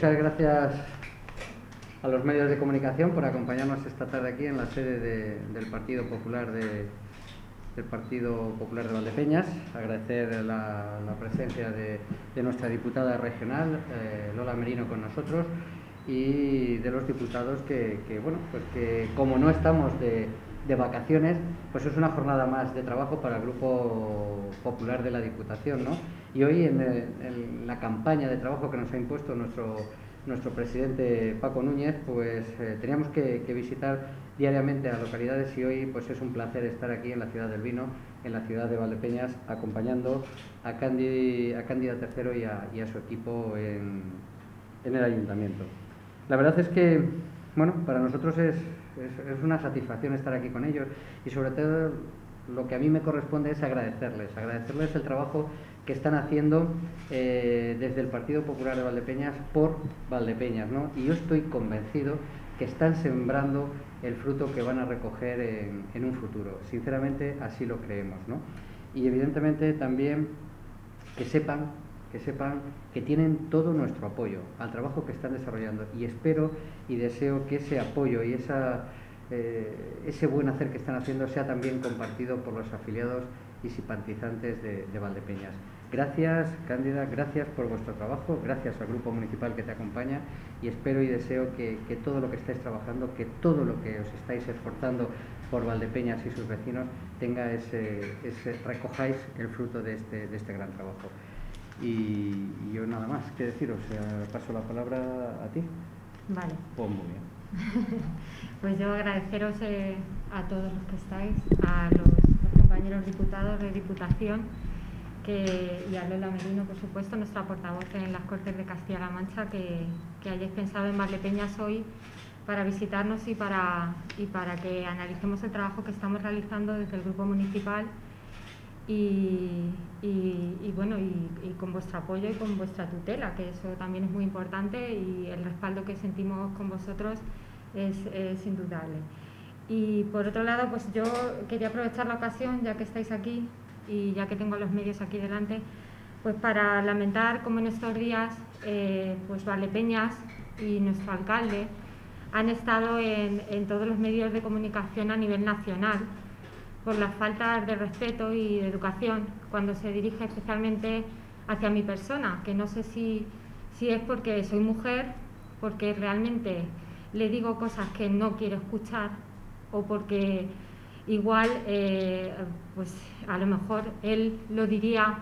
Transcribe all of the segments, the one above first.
Muchas gracias a los medios de comunicación por acompañarnos esta tarde aquí en la sede del Partido Popular de, del Partido Popular de Valdepeñas. Agradecer la, presencia de, nuestra diputada regional, eh, Lola Merino, con nosotros y de los diputados que, bueno, pues que como no estamos de, vacaciones, pues es una jornada más de trabajo para el Grupo Popular de la Diputación. ¿no? Y hoy en, la campaña de trabajo que nos ha impuesto nuestro, nuestro presidente Paco Núñez, pues eh, teníamos que, visitar diariamente a localidades y hoy pues es un placer estar aquí en la ciudad del vino, en la ciudad de Valdepeñas, acompañando a a Cándida Tercero y a, y a su equipo en, en el ayuntamiento. La verdad es que, bueno, para nosotros es, es, una satisfacción estar aquí con ellos y sobre todo lo que a mí me corresponde es agradecerles, agradecerles el trabajo que están haciendo eh, desde el Partido Popular de Valdepeñas por Valdepeñas, ¿no? Y yo estoy convencido que están sembrando el fruto que van a recoger en, en un futuro. Sinceramente, así lo creemos, ¿no? Y evidentemente también que sepan que sepan que tienen todo nuestro apoyo al trabajo que están desarrollando y espero y deseo que ese apoyo y esa, eh, ese buen hacer que están haciendo sea también compartido por los afiliados y simpatizantes de, Valdepeñas. Gracias, Cándida, gracias por vuestro trabajo, gracias al grupo municipal que te acompaña y espero y deseo que, todo lo que estáis trabajando, que todo lo que os estáis esforzando por Valdepeñas y sus vecinos tenga ese, ese recojáis el fruto de este, de este gran trabajo. Y, yo nada más que decir, o sea, paso la palabra a ti. Vale. Pues muy bien. pues yo agradeceros eh, a todos los que estáis, a los, compañeros diputados de Diputación que, y a Lola Merino, por supuesto, nuestra portavoz en las Cortes de Castilla-La Mancha, que, que hayáis pensado en Marlepeñas hoy para visitarnos y para, y para que analicemos el trabajo que estamos realizando desde el Grupo Municipal y, bueno, y, con vuestro apoyo y con vuestra tutela, que eso también es muy importante y el respaldo que sentimos con vosotros es, indudable. Y por otro lado, pues yo quería aprovechar la ocasión, ya que estáis aquí y ya que tengo los medios aquí delante, pues para lamentar como en estos días, eh, pues Valdepeñas y nuestro alcalde han estado en, en todos los medios de comunicación a nivel nacional por las faltas de respeto y de educación cuando se dirige especialmente hacia mi persona, que no sé si, si es porque soy mujer, porque realmente le digo cosas que no quiero escuchar o porque igual eh, pues a lo mejor él lo diría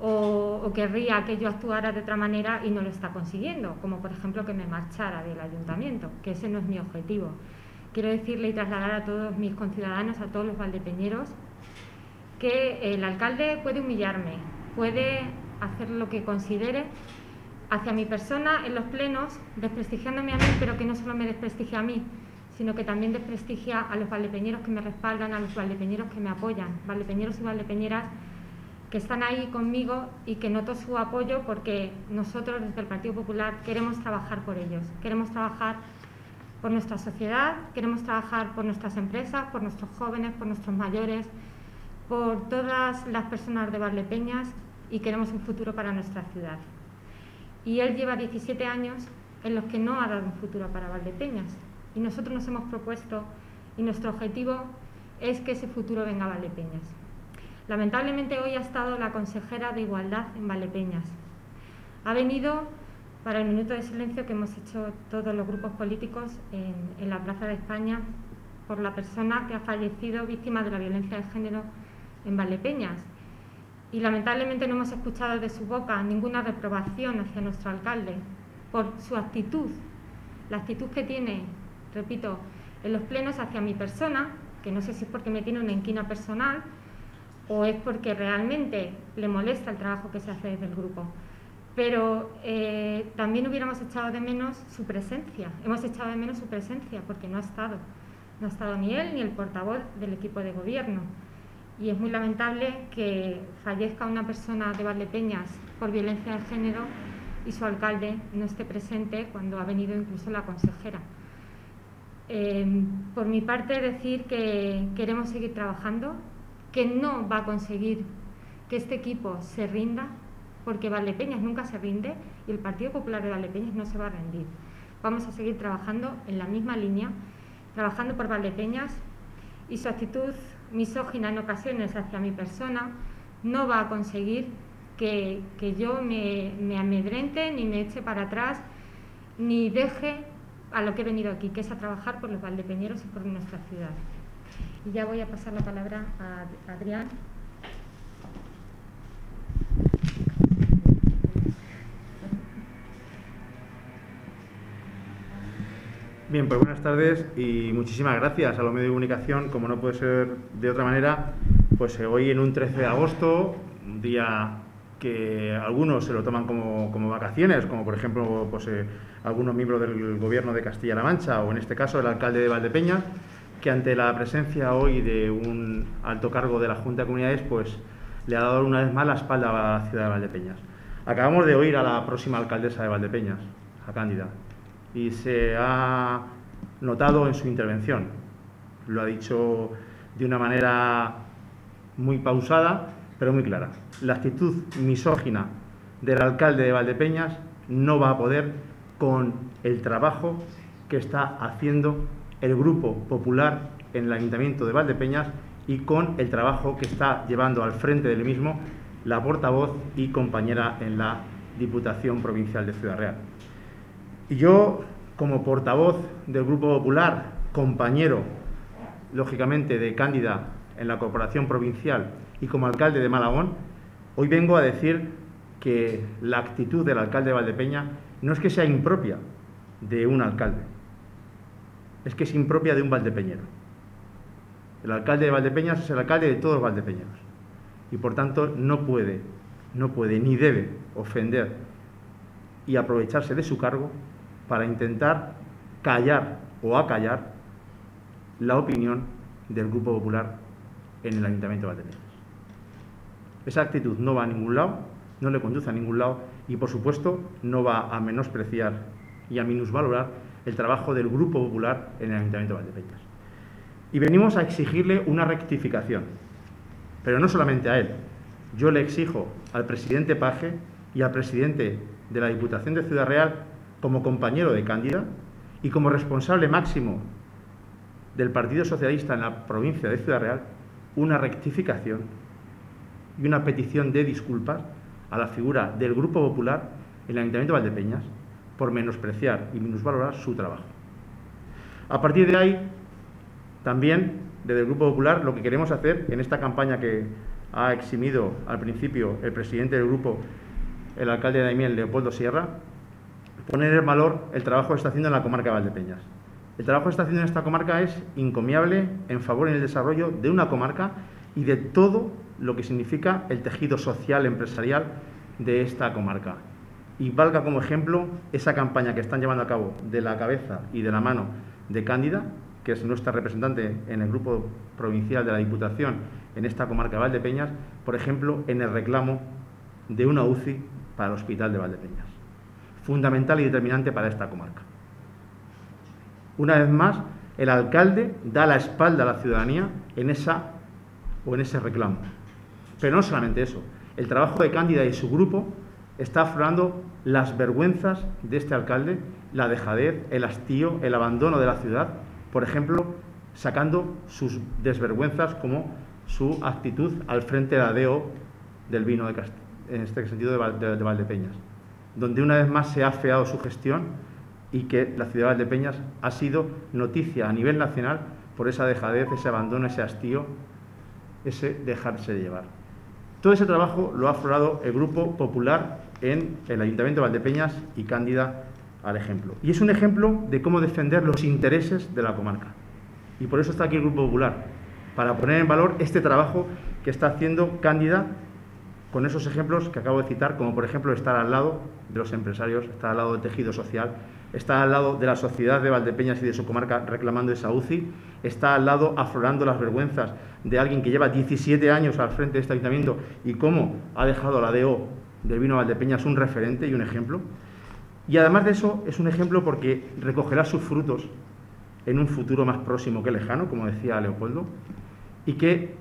o, querría que yo actuara de otra manera y no lo está consiguiendo, como por ejemplo que me marchara del ayuntamiento, que ese no es mi objetivo. Quiero decirle y trasladar a todos mis conciudadanos, a todos los valdepeñeros, que el alcalde puede humillarme, puede hacer lo que considere hacia mi persona en los plenos, desprestigiándome a mí, pero que no solo me desprestigia a mí, sino que también desprestigia a los valdepeñeros que me respaldan, a los valdepeñeros que me apoyan, valdepeñeros y valdepeñeras que están ahí conmigo y que noto su apoyo porque nosotros desde el Partido Popular queremos trabajar por ellos, queremos trabajar por nuestra sociedad, queremos trabajar por nuestras empresas, por nuestros jóvenes, por nuestros mayores, por todas las personas de Valdepeñas y queremos un futuro para nuestra ciudad. Y él lleva 17 años en los que no ha dado un futuro para Valdepeñas y nosotros nos hemos propuesto y nuestro objetivo es que ese futuro venga a Valdepeñas. Lamentablemente hoy ha estado la consejera de Igualdad en Valdepeñas. Ha venido para el minuto de silencio que hemos hecho todos los grupos políticos en, la Plaza de España por la persona que ha fallecido víctima de la violencia de género en Valdepeñas. Y lamentablemente no hemos escuchado de su boca ninguna reprobación hacia nuestro alcalde por su actitud, la actitud que tiene, repito, en los plenos hacia mi persona, que no sé si es porque me tiene una inquina personal o es porque realmente le molesta el trabajo que se hace desde el grupo pero eh, también hubiéramos echado de menos su presencia. Hemos echado de menos su presencia porque no ha estado. No ha estado ni él ni el portavoz del equipo de gobierno. Y es muy lamentable que fallezca una persona de Valdepeñas por violencia de género y su alcalde no esté presente cuando ha venido incluso la consejera. Em, por mi parte, decir que queremos seguir trabajando, que no va a conseguir que este equipo se rinda, porque Valdepeñas nunca se rinde y el Partido Popular de Valdepeñas no se va a rendir. Vamos a seguir trabajando en la misma línea, trabajando por Valdepeñas y su actitud misógina en ocasiones hacia mi persona no va a conseguir que, yo me, me amedrente ni me eche para atrás ni deje a lo que he venido aquí, que es a trabajar por los valdepeñeros y por nuestra ciudad. Y ya voy a pasar la palabra a Adrián. Bien, pues buenas tardes y muchísimas gracias a los medios de comunicación, como no puede ser de otra manera, pues eh, hoy en un 13 de agosto, un día que algunos se lo toman como, vacaciones, como por ejemplo pues, eh, algunos miembros del gobierno de Castilla-La Mancha o en este caso el alcalde de Valdepeña, que ante la presencia hoy de un alto cargo de la Junta de Comunidades, pues le ha dado una vez más la espalda a la ciudad de Valdepeñas. Acabamos de oír a la próxima alcaldesa de Valdepeñas, a Cándida, y se ha notado en su intervención. Lo ha dicho de una manera muy pausada, pero muy clara. La actitud misógina del alcalde de Valdepeñas no va a poder con el trabajo que está haciendo el Grupo Popular en el Ayuntamiento de Valdepeñas y con el trabajo que está llevando al frente del mismo la portavoz y compañera en la Diputación Provincial de Ciudad Real. Y yo, como portavoz del Grupo Popular, compañero, lógicamente, de Cándida en la Corporación Provincial y como alcalde de Malagón, hoy vengo a decir que la actitud del alcalde de Valdepeña no es que sea impropia de un alcalde, es que es impropia de un valdepeñero. El alcalde de Valdepeñas es el alcalde de todos los valdepeñeros y por tanto no puede, no puede ni debe ofender y aprovecharse de su cargo para intentar callar o acallar la opinión del Grupo Popular en el Ayuntamiento de Valdepeñas. Esa actitud no va a ningún lado, no le conduce a ningún lado y, por supuesto, no va a menospreciar y a minusvalorar el trabajo del Grupo Popular en el Ayuntamiento de Valdepeñas. Y venimos a exigirle una rectificación, pero no solamente a él. Yo le exijo al presidente Paje y al presidente de la Diputación de Ciudad Real como compañero de Cándida y como responsable máximo del Partido Socialista en la provincia de Ciudad Real una rectificación y una petición de disculpas a la figura del Grupo Popular en el Ayuntamiento de Valdepeñas por menospreciar y minusvalorar su trabajo. A partir de ahí, también desde el Grupo Popular lo que queremos hacer en esta campaña que ha eximido al principio el presidente del grupo, el alcalde de Daimiel, Leopoldo Sierra, poner en valor el trabajo que está haciendo en la comarca de Valdepeñas. El trabajo que está haciendo en esta comarca es encomiable en favor en el desarrollo de una comarca y de todo lo que significa el tejido social empresarial de esta comarca. Y valga como ejemplo esa campaña que están llevando a cabo de la cabeza y de la mano de Cándida, que es nuestra representante en el grupo provincial de la Diputación en esta comarca de Valdepeñas, por ejemplo, en el reclamo de una UCI para el Hospital de Valdepeñas. Fundamental y determinante para esta comarca. Una vez más, el alcalde da la espalda a la ciudadanía en esa o en ese reclamo. Pero no solamente eso, el trabajo de Cándida y su grupo está aflorando las vergüenzas de este alcalde, la dejadez, el hastío, el abandono de la ciudad, por ejemplo, sacando sus desvergüenzas como su actitud al frente de la DEO del vino de Castilla, en este sentido de, Valdepeñas, donde una vez más se ha afeado su gestión y que la ciudad de Valdepeñas ha sido noticia a nivel nacional por esa dejadez, ese abandono, ese hastío, ese dejarse llevar. Todo ese trabajo lo ha aflorado el Grupo Popular en el Ayuntamiento de Valdepeñas y Cándida al ejemplo. Y es un ejemplo de cómo defender los intereses de la comarca. Y por eso está aquí el Grupo Popular, para poner en valor este trabajo que está haciendo Cándida con esos ejemplos que acabo de citar, como por ejemplo estar al lado de los empresarios, estar al lado del tejido social, está al lado de la sociedad de Valdepeñas y de su comarca reclamando esa UCI, está al lado aflorando las vergüenzas de alguien que lleva 17 años al frente de este ayuntamiento y cómo ha dejado la DO del vino Valdepeñas un referente y un ejemplo. Y además de eso es un ejemplo porque recogerá sus frutos en un futuro más próximo que lejano, como decía Leopoldo, y que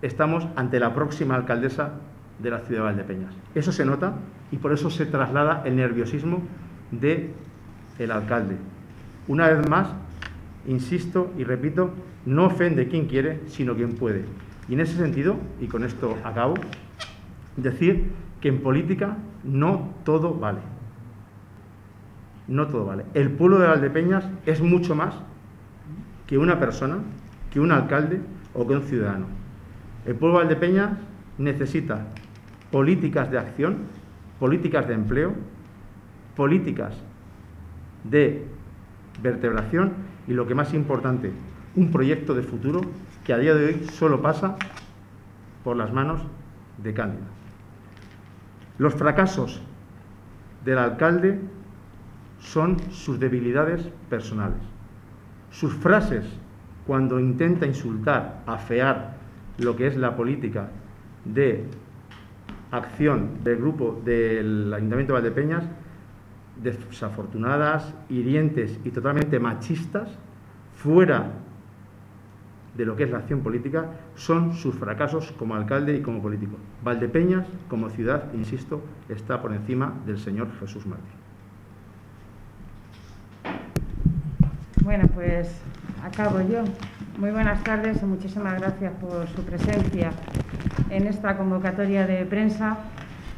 estamos ante la próxima alcaldesa de la ciudad de Valdepeñas. Eso se nota y por eso se traslada el nerviosismo del el alcalde. Una vez más, insisto y repito, no ofende quien quiere, sino quien puede. Y en ese sentido, y con esto acabo, decir que en política no todo vale. No todo vale. El pueblo de Valdepeñas es mucho más que una persona, que un alcalde o que un ciudadano. El pueblo de Valdepeñas necesita políticas de acción, políticas de empleo, políticas de vertebración y lo que más importante, un proyecto de futuro que a día de hoy solo pasa por las manos de Cándida. Los fracasos del alcalde son sus debilidades personales. Sus frases cuando intenta insultar, afear lo que es la política de acción del grupo del Ayuntamiento de Valdepeñas, desafortunadas, hirientes y totalmente machistas, fuera de lo que es la acción política, son sus fracasos como alcalde y como político. Valdepeñas, como ciudad, insisto, está por encima del señor Jesús Martín. Bueno, pues acabo yo. Muy buenas tardes y muchísimas gracias por su presencia en esta convocatoria de prensa,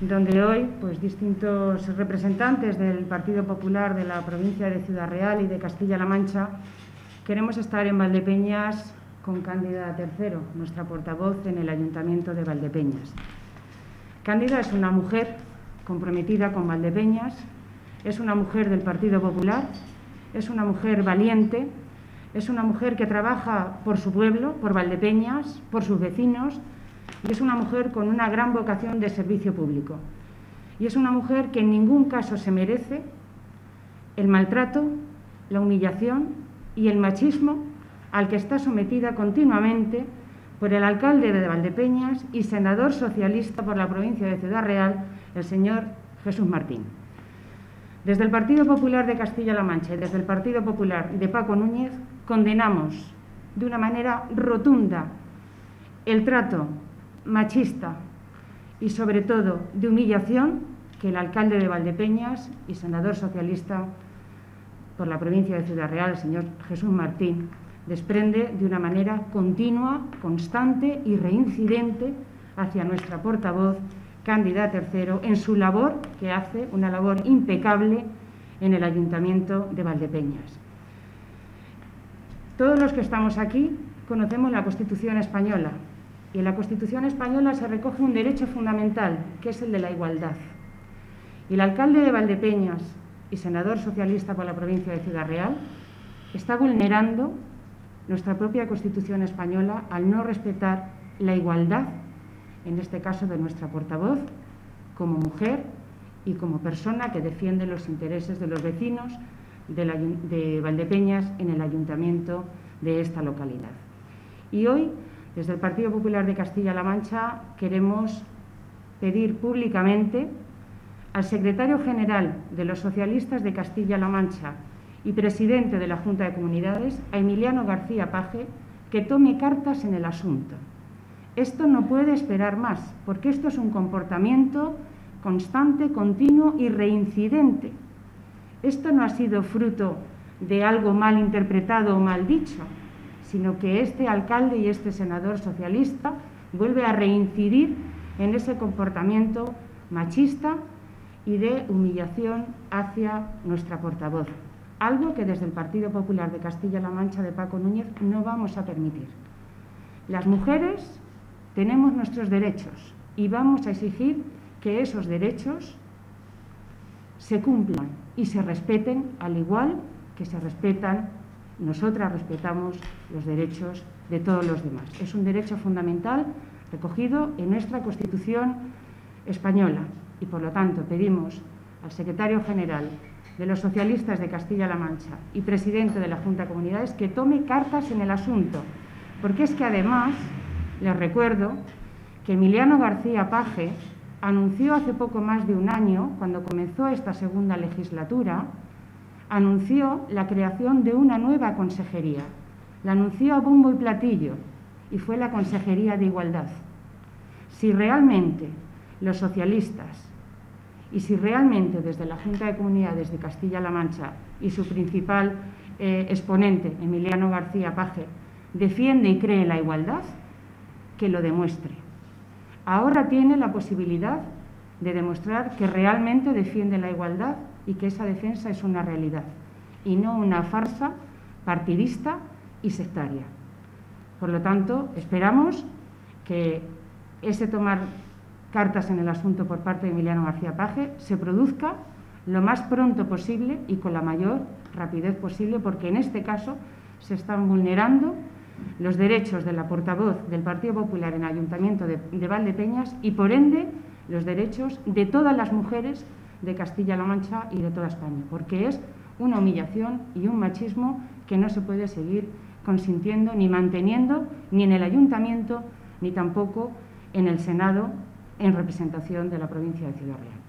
donde hoy pues, distintos representantes del Partido Popular de la provincia de Ciudad Real y de Castilla-La Mancha queremos estar en Valdepeñas con Cándida Tercero, nuestra portavoz en el Ayuntamiento de Valdepeñas. Cándida es una mujer comprometida con Valdepeñas, es una mujer del Partido Popular, es una mujer valiente, es una mujer que trabaja por su pueblo, por Valdepeñas, por sus vecinos, y es una mujer con una gran vocación de servicio público. Y es una mujer que en ningún caso se merece el maltrato, la humillación y el machismo al que está sometida continuamente por el alcalde de Valdepeñas y senador socialista por la provincia de Ciudad Real, el señor Jesús Martín. Desde el Partido Popular de Castilla-La Mancha y desde el Partido Popular de Paco Núñez condenamos de una manera rotunda el trato machista y sobre todo de humillación que el alcalde de Valdepeñas y senador socialista por la provincia de Ciudad Real, el señor Jesús Martín, desprende de una manera continua, constante y reincidente hacia nuestra portavoz, Cándida Tercero, en su labor, que hace una labor impecable en el Ayuntamiento de Valdepeñas. Todos los que estamos aquí conocemos la Constitución española y en la Constitución española se recoge un derecho fundamental, que es el de la igualdad. Y el alcalde de Valdepeñas y senador socialista por la provincia de Ciudad Real está vulnerando nuestra propia Constitución española al no respetar la igualdad, en este caso de nuestra portavoz, como mujer y como persona que defiende los intereses de los vecinos de, Valdepeñas en el ayuntamiento de esta localidad. Y hoy, desde el Partido Popular de Castilla-La Mancha, queremos pedir públicamente al secretario general de los socialistas de Castilla-La Mancha y presidente de la Junta de Comunidades, a Emiliano García Paje, que tome cartas en el asunto. Esto no puede esperar más, porque esto es un comportamiento constante, continuo y reincidente esto no ha sido fruto de algo mal interpretado o mal dicho, sino que este alcalde y este senador socialista vuelve a reincidir en ese comportamiento machista y de humillación hacia nuestra portavoz, algo que desde el Partido Popular de Castilla-La Mancha de Paco Núñez no vamos a permitir. Las mujeres tenemos nuestros derechos y vamos a exigir que esos derechos se cumplan y se respeten al igual que se respetan, nosotras respetamos los derechos de todos los demás. Es un derecho fundamental recogido en nuestra Constitución española y, por lo tanto, pedimos al secretario general de los socialistas de Castilla-La Mancha y presidente de la Junta de Comunidades que tome cartas en el asunto, porque es que además les recuerdo que Emiliano García Paje anunció hace poco más de un año, cuando comenzó esta segunda legislatura, anunció la creación de una nueva consejería. La anunció a bombo y platillo y fue la Consejería de Igualdad. Si realmente los socialistas, y si realmente desde la Junta de Comunidades de Castilla-La Mancha y su principal eh, exponente, Emiliano García Paje, defiende y cree la igualdad, que lo demuestre. Ahora tiene la posibilidad de demostrar que realmente defiende la igualdad y que esa defensa es una realidad y no una farsa partidista y sectaria. Por lo tanto, esperamos que ese tomar cartas en el asunto por parte de Emiliano García Paje se produzca lo más pronto posible y con la mayor rapidez posible, porque en este caso se están vulnerando los derechos de la portavoz del Partido Popular en el Ayuntamiento de, de Valdepeñas y, por ende, los derechos de todas las mujeres de Castilla-La Mancha y de toda España, porque es una humillación y un machismo que no se puede seguir consintiendo ni manteniendo ni en el ayuntamiento ni tampoco en el Senado en representación de la provincia de Ciudad Real.